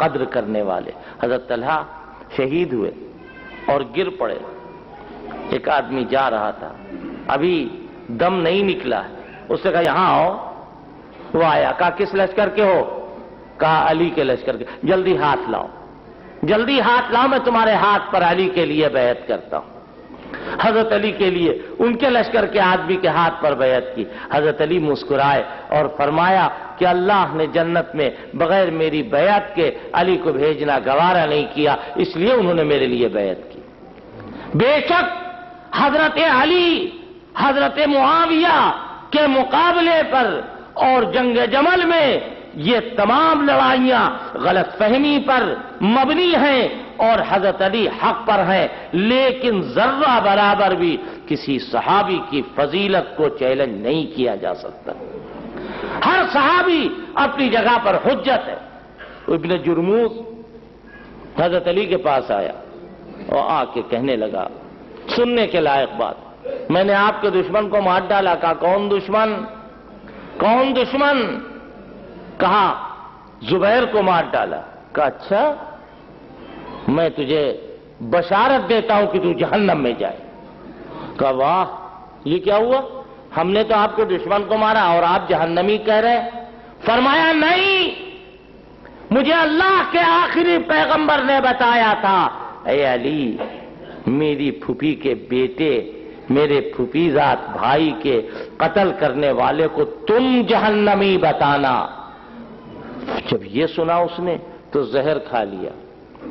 कद्र करने वाले। हज़रत तलहा शहीद हुए और गिर पड़े। एक आदमी जा रहा था। अभी दम नहीं निकला उसने कहा, यहाँ आओ। वो आया। कहा, किस लश्कर के हो? कहा, अली के लश्कर के। जल्दी हाथ लाओ। जल्दी हाथ लाओ। मैं तुम्हारे हाथ पर अली के लिए बेहत करता हूँ। हज़रत अली के लिए उनके लश्कर के आदमी के हाथ पर बेहत की। हज़रत अली मुस्कुराए और फरमाया कि अल्लाह ने जन्नत में बगैर मेरी बेहत के अली को भेजना गवारा नहीं किया, इसलिए उन्होंने मेरे लिए बेहत की। बेशक हज़रत अली, हज़रत मुआविया के मुकाबले पर और जंग जमल में ये तमाम लड़ाइयाँ गलत फहमी पर मबनी हैं और हज़रत अली हक पर हैं, लेकिन जर्रा बराबर भी किसी सहाबी की फजीलत को चैलेंज नहीं किया जा सकता। हर सहाबी अपनी जगह पर हुज्जत है। इबन जुर्मूस हज़रत अली के पास आया और आके कहने लगा, सुनने के लायक बात, मैंने आपके दुश्मन को मार डाला। कहा, कौन दुश्मन? कौन दुश्मन? कहा, जुबैर को मार डाला। कहा अच्छा मैं तुझे बशारत देता हूँ कि तू जहन्नम में जाए। कहा, वाह, ये क्या हुआ? हमने तो आपके दुश्मन को मारा और आप जहन्नमी कह रहे फरमाया, नहीं, मुझे अल्लाह के आखिरी पैगंबर ने बताया था। अरे अली, मेरी फूफी के बेटे, मेरे फूफीजात भाई के कत्ल करने वाले को तुम जहन्नमी बताना। जब ये सुना उसने तो जहर खा लिया।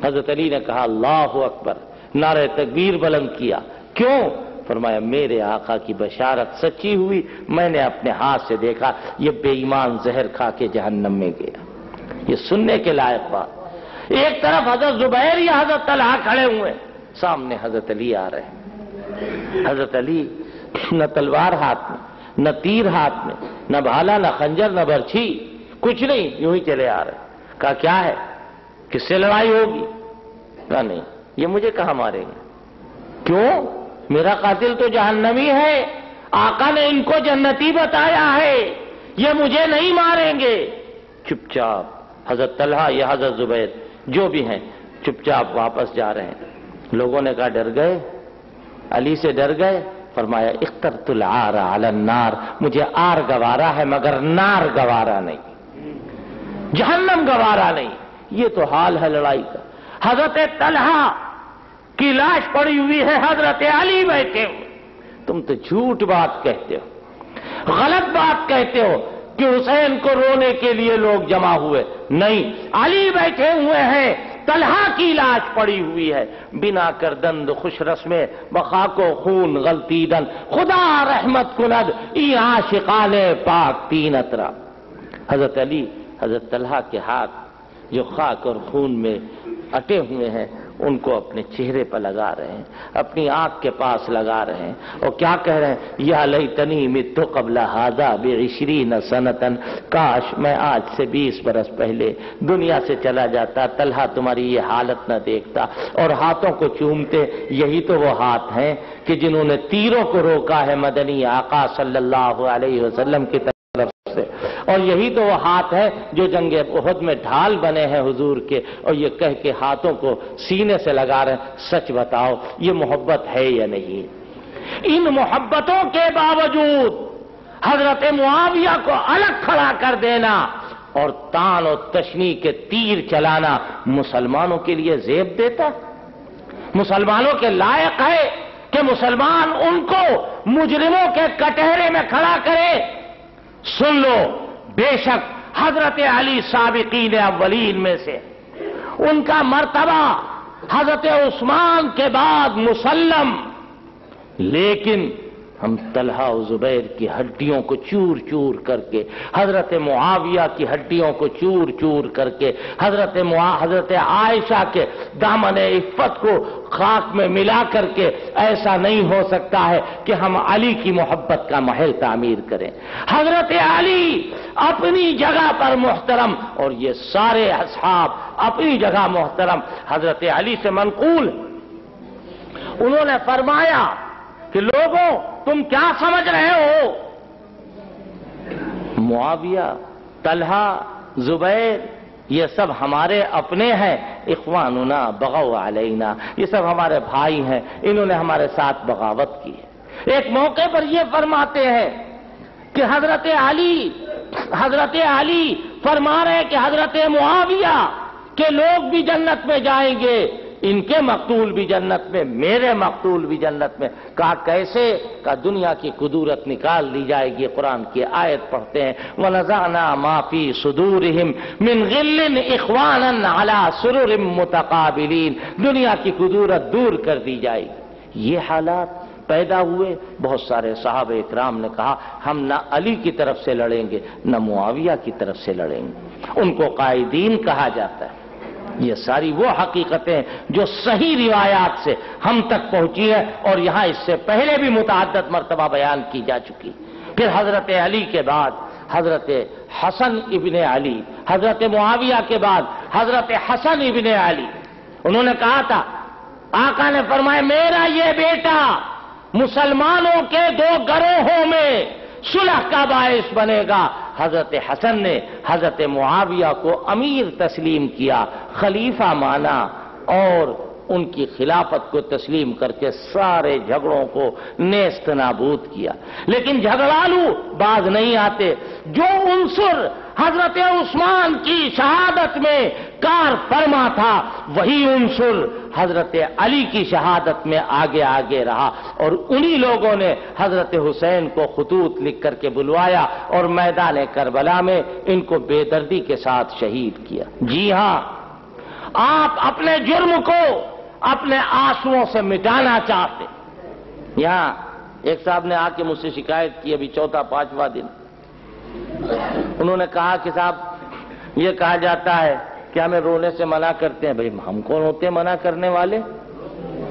हज़रत अली ने कहा, अल्लाह अकबर नारे तकबीर बुलंद किया। क्यों? फरमाया, मेरे आका की बशारत सच्ची हुई, मैंने अपने हाथ से देखा, ये बेईमान जहर खा के जहन्नम में गया। ये सुनने के लायक बात। एक तरफ़ हज़रत जुबैर या हज़रत तलहा खड़े हुए सामने हज़रत अली आ रहे हैं। हज़रत अली न तलवार हाथ में, न तीर हाथ में, न भाला, न खंजर, न बर्छी, कुछ नहीं, यूँ ही चले आ रहे कहा, क्या है? किससे लड़ाई होगी? कहा, नहीं, ये मुझे कहा मारेंगे? क्यों? मेरा कातिल तो जहन्नमी है। आका ने इनको जन्नती बताया है। ये मुझे नहीं मारेंगे। चुपचाप, हज़रत तलहा या हज़रत जुबैर, जो भी हैं, चुपचाप वापस जा रहे हैं। लोगों ने कहा, डर गए? अली से डर गए। फरमाया इख्तर तुल आर नार, मुझे आर गवारा है, मगर नार गवारा नहीं। जहन्नम गवारा नहीं। ये तो हाल है लड़ाई का। हज़रत तलहा की लाश पड़ी हुई है हज़रत अली बैठे हुए। तुम तो झूठ बात कहते हो, गलत बात कहते हो कि हुसैन को रोने के लिए लोग जमा हुए। नहीं, अली बैठे हुए हैं, तलहा की लाश पड़ी हुई है। बिना कर दंद खुश रस्मे बखाको खून गलती दन खुदा रहमत कुनद, ई आशिकान पाक तीन अतरा। हज़रत अली, हज़रत तलहा के हाथ जो खाक और खून में अटे हुए हैं उनको अपने चेहरे पर लगा रहे हैं, अपनी आँख के पास लगा रहे हैं। और क्या कह रहे हैं? यह लई तनी मित्तो कबला हाजा बेशरी न सनतन। काश मैं आज से बीस बरस पहले दुनिया से चला जाता, तलहा तुम्हारी ये हालत न देखता। और हाथों को चूमते, यही तो वो हाथ हैं कि जिन्होंने तीरों को रोका है मदनी आका सल्लल्लाहु अलैहि वसल्लम की और यही तो वो हाथ है जो जंगे बहुत में ढाल बने हैं हुजूर के, और ये कह के हाथों को सीने से लगा रहे सच बताओ, ये मोहब्बत है या नहीं? इन मोहब्बतों के बावजूद हज़रत मुआविया को अलग खड़ा कर देना और तान और तशनी के तीर चलाना मुसलमानों के लिए जेब देता? मुसलमानों के लायक है कि मुसलमान उनको मुजरिमों के कटहरे में खड़ा करे? सुन लो बेशक हज़रत अली साबिकीन अवलीन में से। उनका मर्तबा हज़रत उस्मान के बाद मुसलम लेकिन हम तलहा जुबैर की हड्डियों को चूर चूर करके, हज़रत मुआविया की हड्डियों को चूर चूर करके, हज़रत हज़रत आयशा के दामन इफ्फत को खाक में मिला करके, ऐसा नहीं हो सकता है कि हम अली की मोहब्बत का महल तामीर करें। हज़रत अली अपनी जगह पर मोहतरम, और ये सारे असहाब अपनी जगह मोहतरम। हज़रत अली से मनकूल। उन्होंने फरमाया कि लोगों तुम क्या समझ रहे हो? मुआविया, तलहा, जुबैर, ये सब हमारे अपने हैं। इखवानुना, बगौ अलैना, ये सब हमारे भाई हैं। इन्होंने हमारे साथ बगावत की है। एक मौके पर ये फरमाते हैं कि हज़रत अली हज़रत अली फरमा रहे हैं कि हज़रत मुआविया के लोग भी जन्नत में जाएँगे। इनके मकतूल भी जन्नत में, मेरे मकतूल भी जन्नत में। कहा, कैसे? का दुनिया की कुदूरत निकाल ली जाएगी, कुरान की आयत पढ़ते हैं। वनजाना माफ़ी सुदूरहिम मिन गिल्लिन इखवानन अला सुरुर मुतकाबिलीन। दुनिया की कुदूरत दूर कर दी जाएगी। ये हालात पैदा हुए। बहुत सारे साहब इकराम ने कहा, हम ना अली की तरफ़ से लड़ेंगे, न मुआविया की तरफ़ से लड़ेंगे। उनको कायदीन कहा जाता है। ये सारी वो हकीकतें जो सही रिवायात से हम तक पहुँची है और यहाँ इससे पहले भी मुतद मरतबा बयान की जा चुकी। फिर हज़रत अली के बाद, हज़रत हसन इबन अली, हज़रत मुआविया के बाद, हज़रत हसन इबन अली। उन्होंने कहा था, आका ने फरमाया, मेरा ये बेटा मुसलमानों के दो गरोहों में सुलह का बायस बनेगा। हज़रत हसन ने हज़रत मुआविया को अमीर तस्लीम किया, खलीफा माना और उनकी खिलाफत को तस्लीम करके सारे झगड़ों को नेस्त नाबूद किया। लेकिन झगड़ालू बाज नहीं आते। जो उनसुर हज़रत उस्मान की शहादत में कार फरमा था, वही उनसुर हज़रत अली की शहादत में आगे आगे रहा और उन्हीं लोगों ने हज़रत हुसैन को खतूत लिख करके बुलवाया और मैदान करबला में इनको बेदर्दी के साथ शहीद किया। जी हाँ, आप अपने जुर्म को अपने आंसुओं से मिटाना चाहते। यहाँ एक साहब ने आके मुझसे शिकायत की, अभी चौथा पांचवा दिन। उन्होंने कहा कि साहब, ये कहा जाता है कि हमें रोने से मना करते हैं। भाई, हम कौन होते हैं मना करने वाले?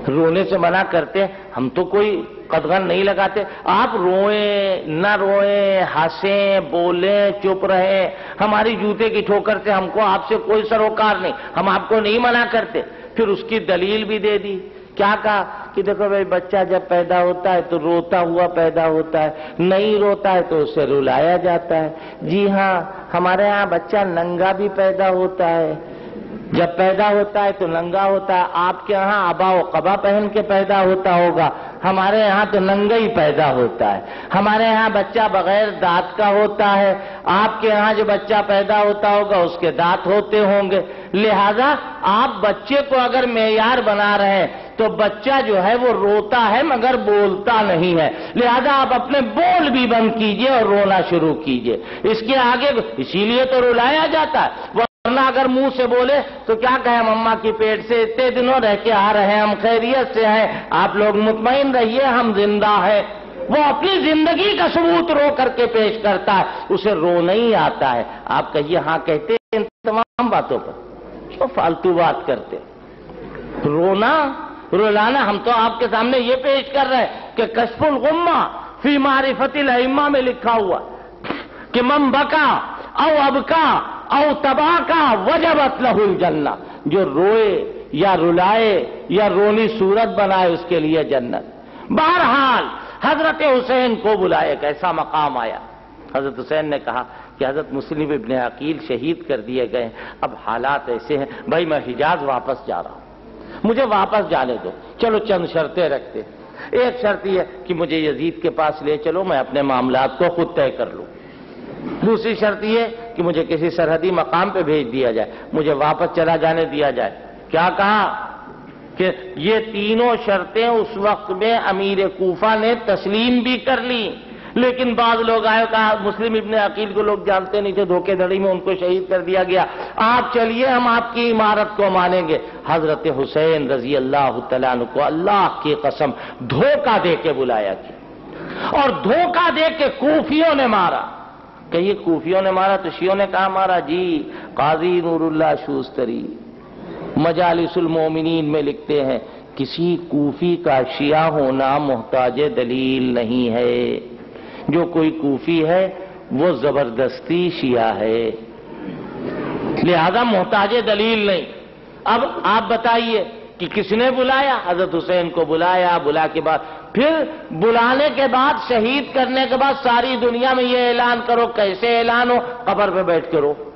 रोने से मना करते हैं। हम तो कोई कदगन नहीं लगाते। आप रोए, न रोए, हंसे, बोले, चुप रहे। हमारी जूते की ठोकर से हमको आपसे कोई सरोकार नहीं। हम आपको नहीं मना करते। फिर उसकी दलील भी दे दी। क्या कहा? कि देखो भाई, बच्चा जब पैदा होता है तो रोता हुआ पैदा होता है। नहीं रोता है तो उसे रुलाया जाता है। जी हाँ हमारे यहाँ बच्चा नंगा भी पैदा होता है। जब पैदा होता है तो नंगा होता है। आपके यहाँ अबाव कबा पहन के पैदा होता होगा। हमारे यहाँ तो नंगा ही पैदा होता है। हमारे यहाँ बच्चा बगैर दांत का होता है। आपके यहाँ जो बच्चा पैदा होता होगा, उसके दांत होते होंगे। लिहाजा आप बच्चे को अगर मेयार बना रहे हैं तो बच्चा जो है वो रोता है, मगर बोलता नहीं है। लिहाजा आप अपने बोल भी बंद कीजिए और रोना शुरू कीजिए। इसके आगे इसीलिए तो रुलाया जाता है। वरना अगर मुँह से बोले तो क्या कहे मम्मा की पेट से, इतने दिनों रह के आ रहे हैं, हम खैरियत से हैं, आप लोग मुतमिन रहिए, हम ज़िंदा है। वो अपनी ज़िंदगी का सबूत रो करके पेश करता है, उसे रो नहीं आता है। आप कहिए हाँ कहते हैं इन तमाम बातों पर। तो फालतू बात करते रोना रुलाना हम तो आपके सामने ये पेश कर रहे हैं कि कशफुल गुम्मा फ़ी मारिफतिल इम्मा में लिखा हुआ। कि मम बका, औ अबका, औ तबा का वजबत लहुल जन्ना। जो रोए या रुलाए या रोनी सूरत बनाए, उसके लिए जन्नत। बहरहाल, हज़रत हुसैन को बुलाए कैसा मकाम आया। हज़रत हुसैन ने कहा कि हज़रत मुस्लिम इबन अकील शहीद कर दिए गए अब हालात ऐसे हैं, भाई मैं हिजाज वापस जा रहा हूँ। मुझे वापस जाने दो। चलो चंद शर्तें रखते एक शर्त यह कि मुझे यजीद के पास ले चलो, मैं अपने मामला को खुद तय कर लूँ। दूसरी शर्त यह कि मुझे किसी सरहदी मकाम पे भेज दिया जाए, मुझे वापस चला जाने दिया जाए। क्या कहा? कि ये तीनों शर्तें उस वक्त में अमीर कूफा ने तस्लीम भी कर ली। लेकिन बाद लोग आए कहा, मुस्लिम इब्ने अकील को लोग जानते नहीं थे, धोखेधड़ी में उनको शहीद कर दिया गया। आप चलिए, हम आपकी इमारत को मानेंगे। हज़रत हुसैन रज़ी अल्लाह तला को अल्लाह की कसम धोखा दे के बुलाया गया। और धोखा दे के कूफियों ने मारा। कहिए, कूफियों ने मारा तो शियों ने कहा, मारा जी, काजी नूरुल्ला शूस्तरी, मजालिसुल मोमिनीन में लिखते हैं, किसी कूफी का शिया होना मोहताज दलील नहीं है। जो कोई कूफी है, वो ज़बरदस्ती शिया है। लिहाजा मोहताज दलील नहीं। अब आप बताइए कि किसने बुलाया? हज़रत हुसैन को बुलाया, बुला के बाद। फिर बुलाने के बाद, शहीद करने के बाद सारी दुनिया में ये ऐलान करो, कैसे ऐलान हो? कबर पे बैठ करो रो।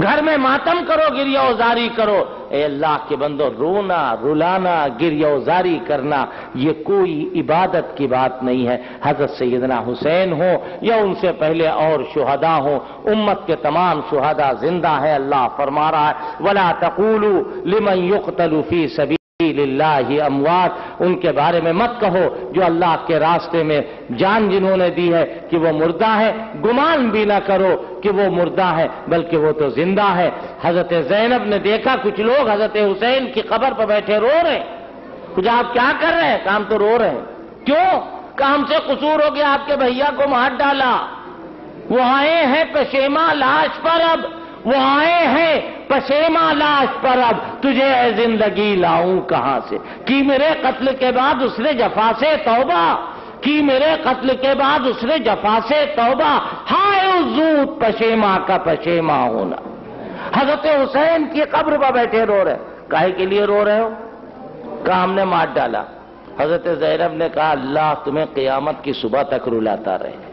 घर में मातम करो गिरियाजारी करो। ए अल्लाह के बंदो, रोना, रुलाना गिरियाजारी करना, ये कोई इबादत की बात नहीं है। हज़रत सैदना हुसैन हो, या उनसे पहले और शुहदा हो, उम्मत के तमाम शुहदा ज़िंदा है, अल्लाह फरमा रहा है, वला तकूलू लिमन युक्तलूफी सभी ही अमवात, उनके बारे में मत कहो जो अल्लाह के रास्ते में जान जिन्होंने दी है कि वो मुर्दा है। गुमान भी ना करो कि वो मुर्दा है, बल्कि वो तो ज़िंदा है। हज़रत जैनब ने देखा, कुछ लोग हज़रत हुसैन की खबर पर बैठे रो रहे कुछ आप क्या कर रहे हैं? काम तो रो रहे हैं। क्यों? काम से कसूर हो गया, आपके भैया को मार डाला। वो आए हैं पेशेमा, लाश पर अब। वो आए हैं। पशेमा लाश पर अब तुझे ज़िंदगी लाऊं कहाँ से? कि मेरे कत्ल के बाद उसने जफा से तौबा? कि मेरे कत्ल के बाद उसने जफा से तौबा? हाय जूत पशेमा का पशेमा होना। हज़रत हुसैन की कब्र पर बैठे रो रहे काहे के लिए रो रहे हो? कहा हमने मार डाला। हज़रत जैनब ने कहा, अल्लाह तुम्हें कियामत की सुबह तक रुलाता रहे।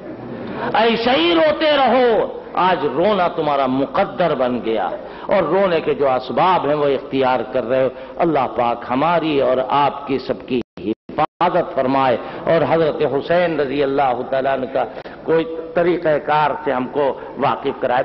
ऐसे ही रोते रहो। आज रोना तुम्हारा मुकद्दर बन गया। और रोने के जो असबाब हैं, वो इख्तियार कर रहे हो। अल्लाह पाक हमारी और आपकी सबकी हिफाजत फरमाए। और हज़रत हुसैन रज़ी अल्लाह तला का कोई तरीक़ाकार से हमको वाकिफ कराए।